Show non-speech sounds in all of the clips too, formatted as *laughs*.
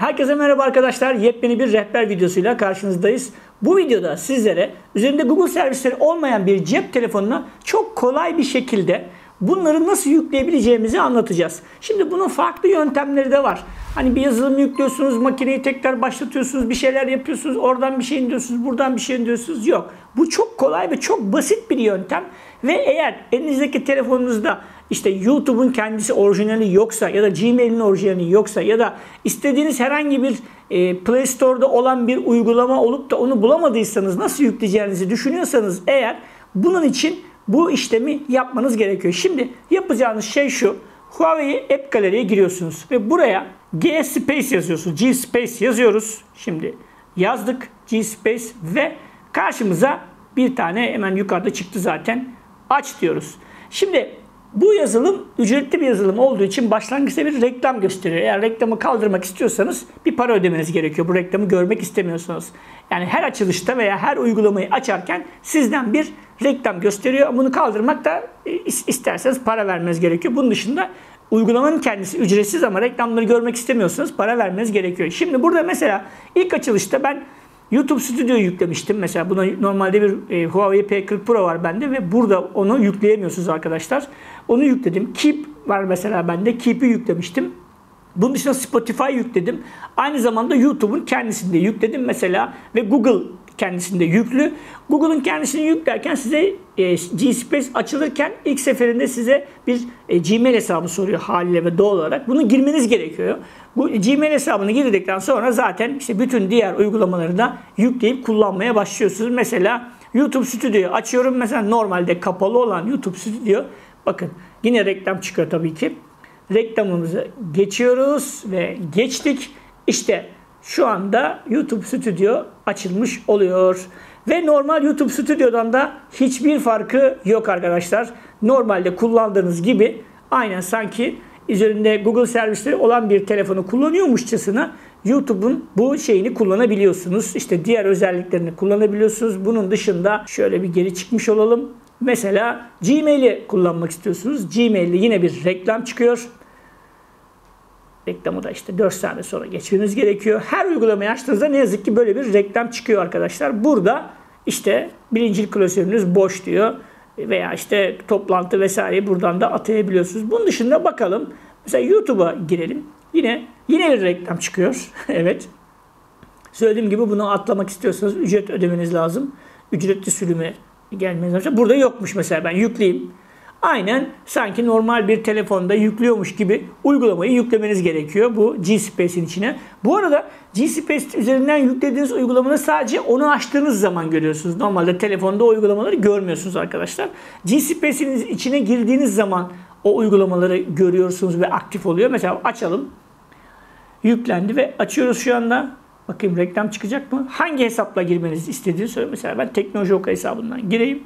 Herkese merhaba arkadaşlar. Yepyeni bir rehber videosuyla karşınızdayız. Bu videoda sizlere üzerinde Google servisleri olmayan bir cep telefonuna çok kolay bir şekilde bunları nasıl yükleyebileceğimizi anlatacağız. Şimdi bunun farklı yöntemleri de var. Hani bir yazılım yüklüyorsunuz, makineyi tekrar başlatıyorsunuz, bir şeyler yapıyorsunuz, oradan bir şey indiriyorsunuz, buradan bir şey indiriyorsunuz. Yok. Bu çok kolay ve çok basit bir yöntem. Ve eğer elinizdeki telefonunuzda işte YouTube'un kendisi orijinali yoksa ya da Gmail'in orijinali yoksa ya da istediğiniz herhangi bir e, Play Store'da olan bir uygulama olup da onu bulamadıysanız nasıl yükleyeceğinizi düşünüyorsanız eğer bunun için bu işlemi yapmanız gerekiyor. Şimdi yapacağınız şey şu. Huawei App Gallery'e giriyorsunuz ve buraya G Space yazıyorsunuz. G Space yazıyoruz. Şimdi yazdık G Space ve karşımıza bir tane hemen yukarıda çıktı zaten. Aç diyoruz. Şimdi bu yazılım ücretli bir yazılım olduğu için başlangıçta bir reklam gösteriyor. Eğer reklamı kaldırmak istiyorsanız bir para ödemeniz gerekiyor. Bu reklamı görmek istemiyorsanız. Yani her açılışta veya her uygulamayı açarken sizden bir reklam gösteriyor. Bunu kaldırmak da e, isterseniz para vermeniz gerekiyor. Bunun dışında uygulamanın kendisi ücretsiz ama reklamları görmek istemiyorsanız para vermeniz gerekiyor. Şimdi burada mesela ilk açılışta ben YouTube Studio yüklemiştim. Mesela buna normalde bir e, Huawei P40 Pro var bende ve burada onu yükleyemiyorsunuz arkadaşlar. Onu yükledim. Keep var mesela bende. Keep'i yüklemiştim. Bunun dışında Spotify yükledim. Aynı zamanda YouTube'un kendisinde yükledim mesela ve Google kendisinde yüklü. Google'ın kendisini yüklerken size e, G-Space açılırken ilk seferinde size bir e, Gmail hesabı soruyor haliyle ve doğal olarak. Bunu girmeniz gerekiyor. Bu Gmail hesabını girdikten sonra zaten işte bütün diğer uygulamaları da yükleyip kullanmaya başlıyorsunuz. Mesela YouTube Studio'yu açıyorum. Mesela normalde kapalı olan YouTube Studio bakın yine reklam çıkıyor tabii ki. Reklamımızı geçiyoruz ve geçtik. İşte şu anda YouTube Studio açılmış oluyor. Ve normal YouTube Studio'dan da hiçbir farkı yok arkadaşlar. Normalde kullandığınız gibi aynen sanki üzerinde Google servisleri olan bir telefonu kullanıyormuşçasına YouTube'un bu şeyini kullanabiliyorsunuz. İşte diğer özelliklerini kullanabiliyorsunuz. Bunun dışında şöyle bir geri çıkmış olalım. Mesela Gmail'i kullanmak istiyorsunuz. Gmail'de yine bir reklam çıkıyor. Reklamı da işte 4 saniye sonra geçmeniz gerekiyor. Her uygulamayı açtığınızda ne yazık ki böyle bir reklam çıkıyor arkadaşlar. Burada işte birinci klasörünüz boş diyor. Veya işte toplantı vesaire buradan da atayabiliyorsunuz. Bunun dışında bakalım. Mesela YouTube'a girelim. Yine yine bir reklam çıkıyor. *laughs* evet. Söylediğim gibi bunu atlamak istiyorsanız ücret ödemeniz lazım. Ücretli sürüme gelmeniz lazım. Burada yokmuş mesela ben yükleyeyim. Aynen sanki normal bir telefonda yüklüyormuş gibi uygulamayı yüklemeniz gerekiyor bu G-Space'in içine. Bu arada G-Space üzerinden yüklediğiniz uygulamayı sadece onu açtığınız zaman görüyorsunuz. Normalde telefonda o uygulamaları görmüyorsunuz arkadaşlar. G-Space'in içine girdiğiniz zaman o uygulamaları görüyorsunuz ve aktif oluyor. Mesela açalım. Yüklendi ve açıyoruz şu anda. Bakayım reklam çıkacak mı? Hangi hesapla girmenizi istediğini söyle. Mesela ben Teknoloji Oku hesabından gireyim.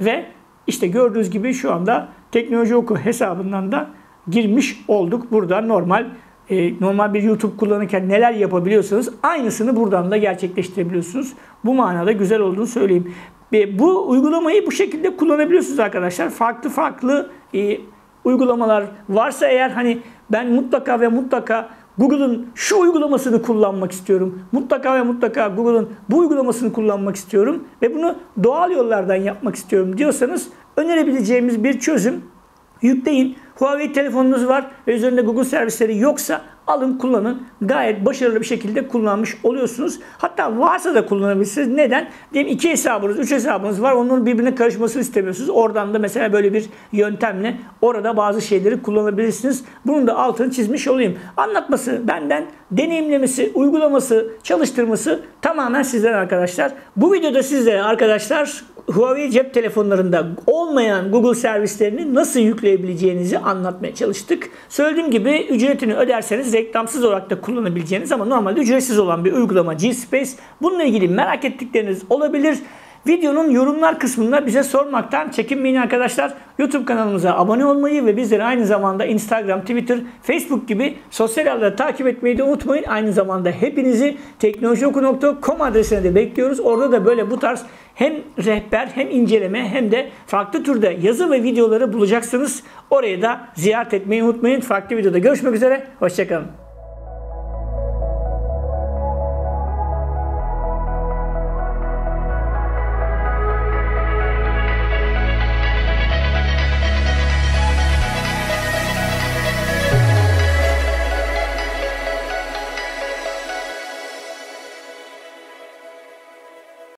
Ve işte gördüğünüz gibi şu anda Teknoloji Oku hesabından da girmiş olduk. Burada normal e, normal bir YouTube kullanırken neler yapabiliyorsanız aynısını buradan da gerçekleştirebiliyorsunuz. Bu manada güzel olduğunu söyleyeyim. Ve bu uygulamayı bu şekilde kullanabiliyorsunuz arkadaşlar. Farklı farklı e, uygulamalar varsa eğer hani ben mutlaka ve mutlaka Google'ın şu uygulamasını kullanmak istiyorum. Mutlaka ve mutlaka Google'ın bu uygulamasını kullanmak istiyorum ve bunu doğal yollardan yapmak istiyorum diyorsanız önerebileceğimiz bir çözüm yükleyin. Huawei telefonunuz var ve üzerinde Google servisleri yoksa alın kullanın. Gayet başarılı bir şekilde kullanmış oluyorsunuz. Hatta varsa da kullanabilirsiniz. Neden? Diyelim iki hesabınız, üç hesabınız var. Onun birbirine karışmasını istemiyorsunuz. Oradan da mesela böyle bir yöntemle orada bazı şeyleri kullanabilirsiniz. Bunun da altını çizmiş olayım. Anlatması benden, deneyimlemesi, uygulaması, çalıştırması tamamen sizden arkadaşlar. Bu videoda sizlere arkadaşlar Huawei cep telefonlarında olmayan Google servislerini nasıl yükleyebileceğinizi anlatmaya çalıştık. Söylediğim gibi ücretini öderseniz reklamsız olarak da kullanabileceğiniz ama normalde ücretsiz olan bir uygulama G-Space. Bununla ilgili merak ettikleriniz olabilir. Videonun yorumlar kısmında bize sormaktan çekinmeyin arkadaşlar. YouTube kanalımıza abone olmayı ve bizleri aynı zamanda Instagram, Twitter, Facebook gibi sosyal ağlarda takip etmeyi de unutmayın. Aynı zamanda hepinizi teknolojioku.com adresine de bekliyoruz. Orada da böyle bu tarz hem rehber hem inceleme hem de farklı türde yazı ve videoları bulacaksınız. Oraya da ziyaret etmeyi unutmayın. Farklı videoda görüşmek üzere. Hoşçakalın.